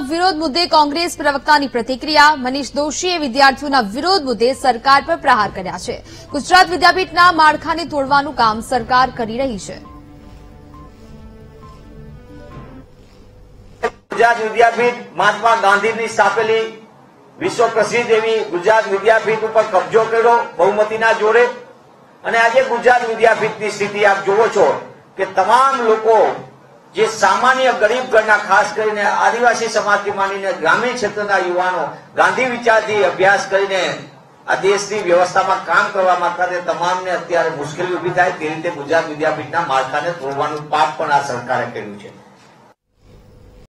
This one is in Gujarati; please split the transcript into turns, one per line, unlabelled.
વિરોધ મુદ્દે કોંગ્રેસ પ્રવક્તાની પ્રતિક્રિયા, મનીષ દોશીએ વિદ્યાર્થીઓના વિરોધ મુદ્દે સરકાર પર પ્રહાર કર્યા છે. ગુજરાત વિદ્યાપીઠના માળખાને તોડવાનું કામ સરકાર કરી રહી છે.
ગુજરાત વિદ્યાપીઠ મહાત્મા ગાંધીની સ્થાપેલી વિશ્વ પ્રસિદ્ધ એવી ગુજરાત વિદ્યાપીઠ ઉપર કબજો કર્યો બહુમતીના જોડે અને આજે ગુજરાત વિદ્યાપીઠની સ્થિતિ આપ જુઓ છો કે તમામ લોકો જે સામાન્ય ગરીબ ઘરના, ખાસ કરીને આદિવાસી સમાજથી માંડીને ગ્રામીણ ક્ષેત્રના યુવાનો ગાંધી વિચારથી અભ્યાસ કરીને આ દેશની વ્યવસ્થામાં કામ કરવા માંગતા તે તમામને અત્યારે મુશ્કેલી ઊભી થાય તે રીતે ગુજરાત વિદ્યાપીઠના માળખાને તોડવાનું પાપ પણ આ સરકારે કર્યું છે.